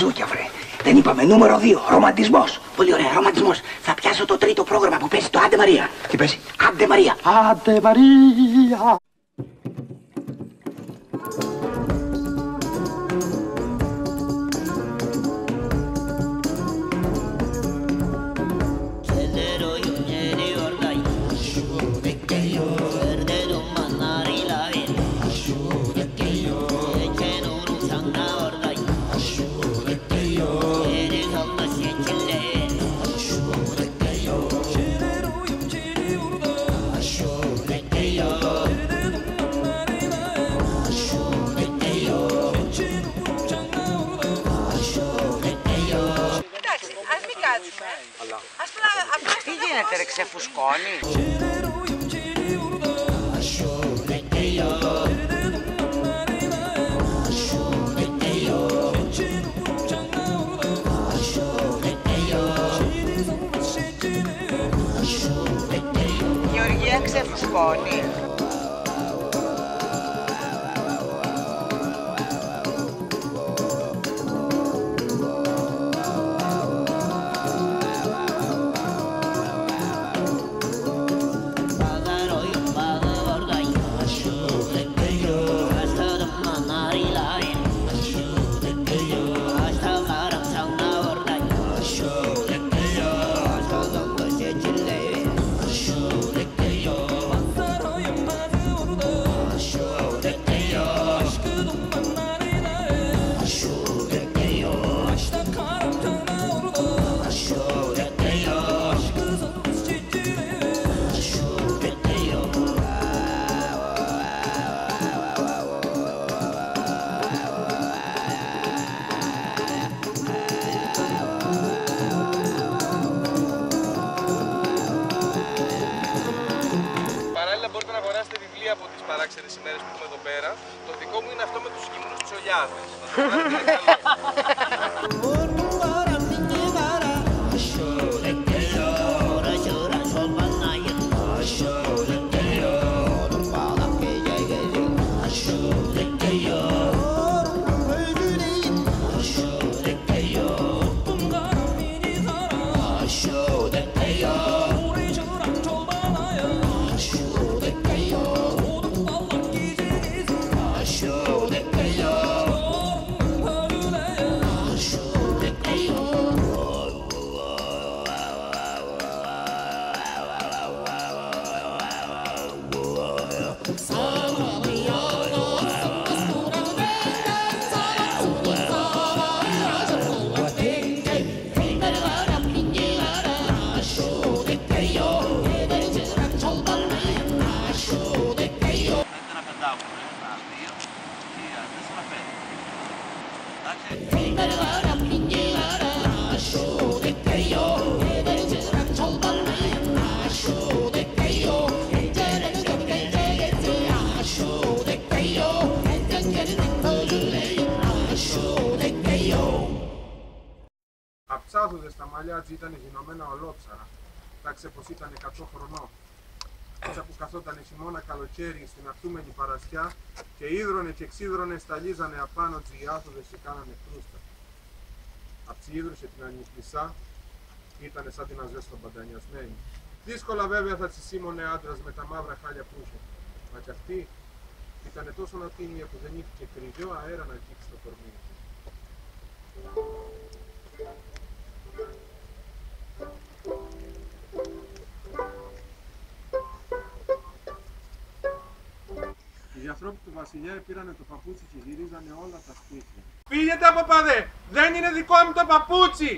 μπουζούκια, βρε. Δεν είπαμε νούμερο 2, ρομαντισμός. Πολύ ωραία, ρομαντισμός. Θα πιάσω το τρίτο πρόγραμμα που παίζει το Άντε Μαρία. Τι παίζει, Άντε Μαρία. Άντε Μαρία. Κάτσουμε. Ας απλά, απλά Τι γίνεται ρε ξεφουσκώνει; Γεωργία ξεφουσκώνει. Παράξενες ημέρες που έχουμε εδώ πέρα. Το δικό μου είναι αυτό με τους γυμνούς ψολιάδες. Αψάδουδες τα μαλλιά της ήταν γινωμένα ολόψαρα. Τάξε πως ήταν 100 χρονών. Τσα που καθόταν χειμώνα καλοκαίρι στην αυτούμενη παρασιά και ίδρωνε και ξύδρωνε σταλίζανε απάνω της οι άθουδες και κάνανε κρούστα. Αψίδρουσε την ανοιχτησά, ήταν σαν την αζέστο-παντανιασμένη. Δύσκολα βέβαια θα τη σήμωνε άντρας με τα μαύρα χάλια που είχε. Μα κι αυτή ήταν τόσο νοτίμια που δεν είχε και κρυβιό αέρα να αγγίξει το κορμί της. Ανθρώποι του βασιλιά πήρανε το παπούτσι και γυρίζανε όλα τα σπίτια. Πήγαινε από παδέ! Δεν είναι δικό μου το παπούτσι!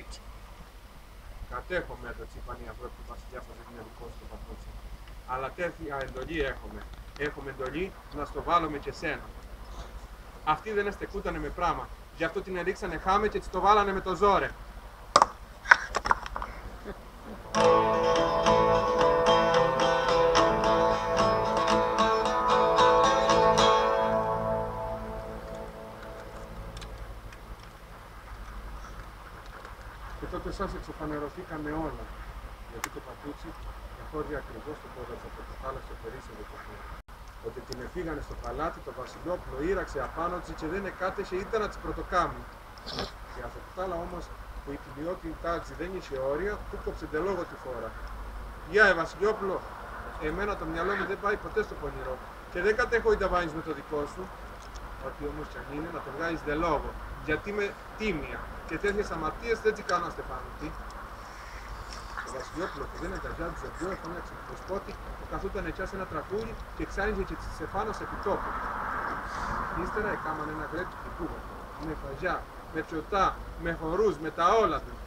Κατέχω μέτρα, τσι είπαν οι ανθρώποι του βασιλιά πως δεν είναι δικό σου το παπούτσι. Αλλά τέτοια εντολή έχουμε. Έχουμε εντολή να στο βάλουμε και σένα. Αυτοί δεν αστεκούτανε με πράμα. Γι' αυτό την ρίξανε χάμε και της το βάλανε με το ζόρε. Σας εξοφανερωθήκαμε όλα. Γιατί το παπούτσι καθόδια ακριβώς το πόδι από το θάλασσο περίσσευε το χώρο. Ότι την εφήγανε στο παλάτι, το βασιλόπουλο ήραξε απάνω της και δεν εκάτεχε είτε να της πρωτοκάμει. πιάσω. Τα άλλα όμως που η ποιότητά της δεν είχε όριο, του κόψε τελόγω τη φορά. Γεια, ε, Βασιλιόπουλο, εμένα το μυαλό μου δεν πάει ποτέ στο πονηρό. Και δεν κατέχω ή τα βάζεις με το δικό σου, ό,τι όμως κι αν είναι, να το βγάζεις δε λόγο. Γιατί είμαι τίμια και τέτοιες αμαρτίες δεν τις κάνω Στεφάνο. Τι. Το Βασιλιόπουλο που δεν είναι τα ζάντζ ζευγό, φώναξε το σπότι που καθόταν έτσι σε ένα τρακούρι και ξάνιζε και τη Στεφάνος επί τόπου. Ύστερα έκαναν ένα γλέπι του με φαγιά, με τσοτά, με χορούς, με τα όλα τους.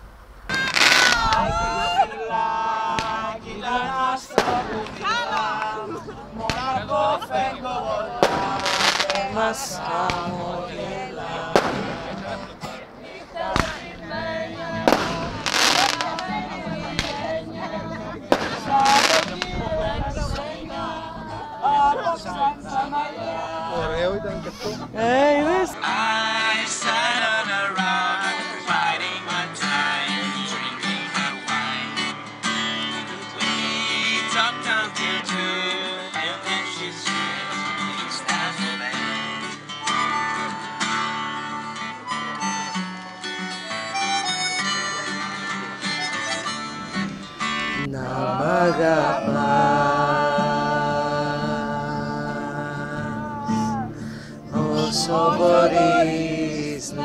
Ωραίο Hey, this. I sat on a rock, fighting my time, drinking wine. We talked until two, and then she said, It's. Namaga. Να μ' αγαπάς όσο μπορείς να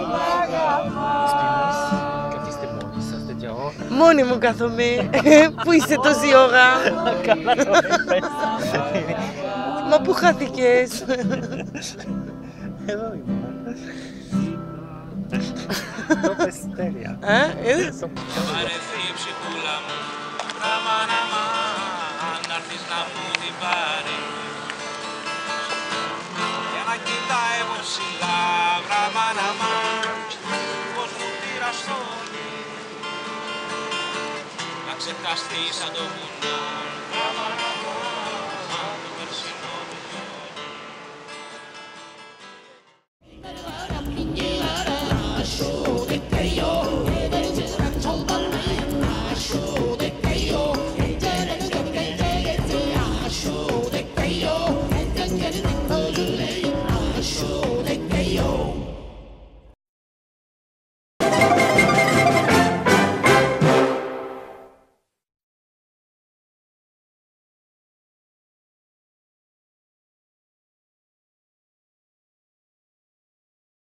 μ' αγαπάς Καθίστε μόνοι σας τέτοια ώρα. Μόνη μου κάθομαι Πού είσαι τόση ώρα Καλά το είπες. Μα πού χάθηκες Εδώ ήμουν. Το πες τέλεια. Α, είδες Βαρεθεί η ψυχούλα μου, ραμάν αμάν, να έρθεις να μου την πάρεις. Για να κοιτάει μου ψηλά, ραμάν αμάν, πως μου πειραστώνει. Να ξεχαστείς σαν το βουνό,